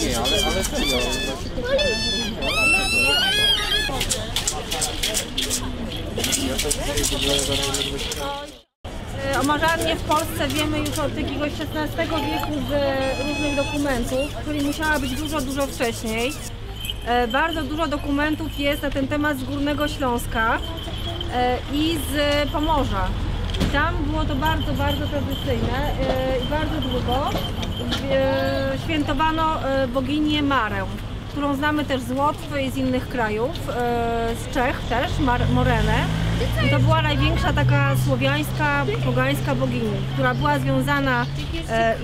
Nie, ale, ale serio. O Marzarnie w Polsce wiemy już od jakiegoś XVI wieku z różnych dokumentów, czyli musiała być dużo, dużo wcześniej. E, Bardzo dużo dokumentów jest na ten temat z Górnego Śląska e, i z Pomorza. Tam było to bardzo, bardzo tradycyjne e, i bardzo długo e, świętowano e, boginię Marę, którą znamy też z Łotwy i z innych krajów, z Czech też, Mar- Morenę. To była największa taka słowiańska, pogańska bogini, która była związana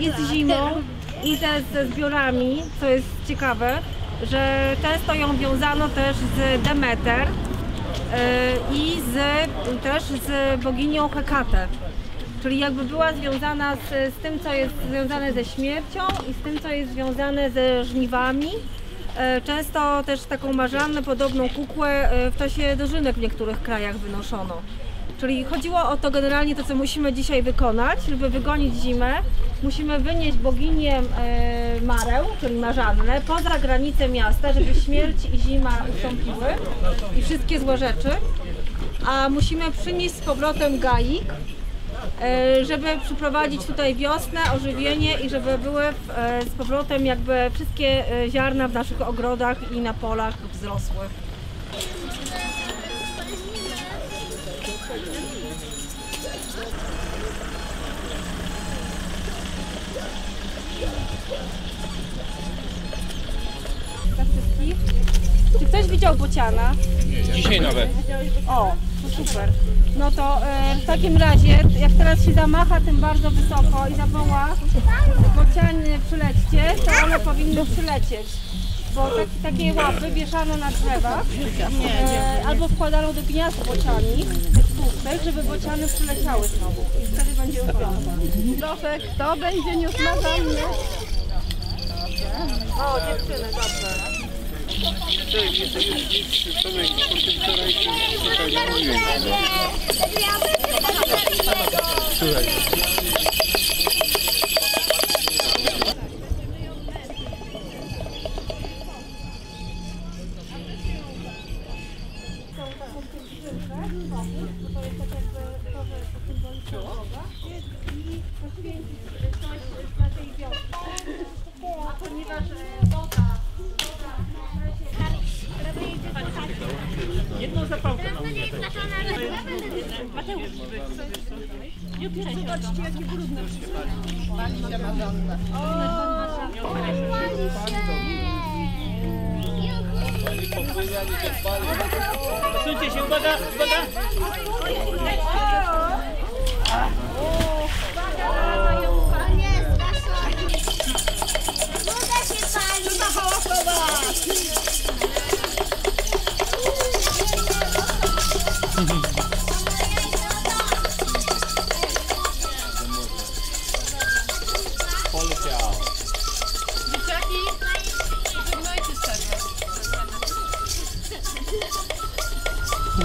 i z zimą, i też ze zbiorami, co jest ciekawe, że często ją wiązano też z Demeter i z, też z boginią Hekatę. Czyli jakby była związana z, z tym, co jest związane ze śmiercią i z tym, co jest związane ze żniwami. E, Często też taką marzannę, podobną kukłę e, w czasie dożynek w niektórych krajach wynoszono. Czyli chodziło o to generalnie to, co musimy dzisiaj wykonać, żeby wygonić zimę. Musimy wynieść boginię e, Marę, czyli Marzannę, poza granice miasta, żeby śmierć i zima ustąpiły i wszystkie złe rzeczy. A musimy przynieść z powrotem gaik, e, żeby przyprowadzić tutaj wiosnę, ożywienie i żeby były e, z powrotem jakby wszystkie e, ziarna w naszych ogrodach i na polach wzrosły. Czy ktoś widział bociana? Dzisiaj nawet. O, to super. No to e, w takim razie, jak teraz się zamacha tym bardzo wysoko i zawoła bociany przylećcie, to one powinny przylecieć. Bo tak, takie łapy wieszano na drzewach e, albo wkładano do gniazd bociani tłustych, żeby bociany przyleciały znowu i wtedy będzie uzdrowione. Proszę, kto będzie niósł marzannę? O, dziewczyny, dobrze. są pielgrzymkę, bo to jest tak jakby to symboliczna droga i poświęcić coś dla tej wioski. A ponieważ woda, woda Jedną zapałkę na mnie. Słuchajcie się, uwaga, uwaga. Kamera jest przed tobą, pomachaj do kamery. No już,